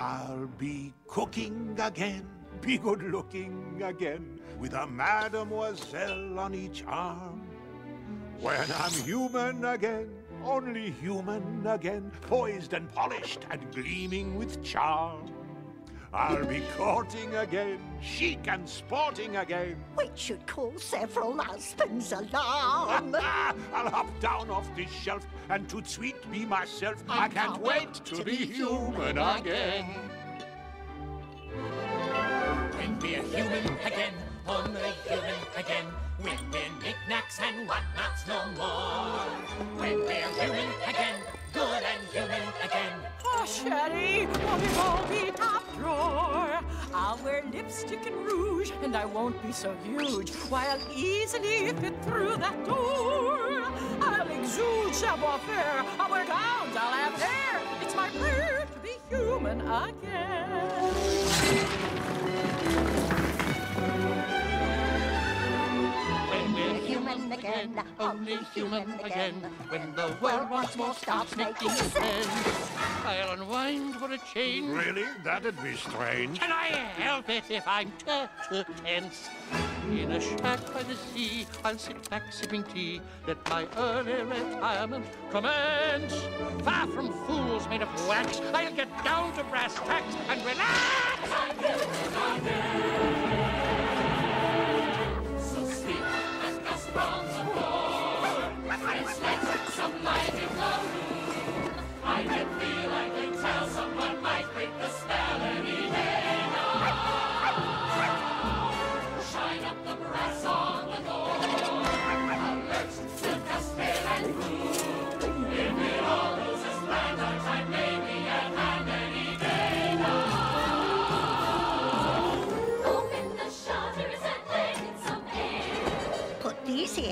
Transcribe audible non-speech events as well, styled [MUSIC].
I'll be cooking again, be good looking again, with a mademoiselle on each arm. When I'm human again, only human again, poised and polished and gleaming with charm. I'll be courting again, chic and sporting again. Which should call several husbands alarm. [LAUGHS] I'll hop down off this shelf and toute suite be myself. I can't wait to be human again. When we're human again, only human again. When we're knickknacks and whatnots no more. When we're human again, good and human again. Oh, chérie, Bobby Bobby top drawer. I'll wear lipstick and rouge, and I won't be so huge. Why, I'll easily fit through that door. I'll exude savoir-faire. I'll wear gowns, I'll have hair. It's my prayer to be human again. Human only human again. When the world once more stops making sense, I'll unwind for a change. Really? That'd be strange. Can I help it if I'm t- t- tense? In a shack by the sea, I'll sit back sipping tea. Let my early retirement commence. Far from fools made of wax, I'll get down to brass tacks and relax.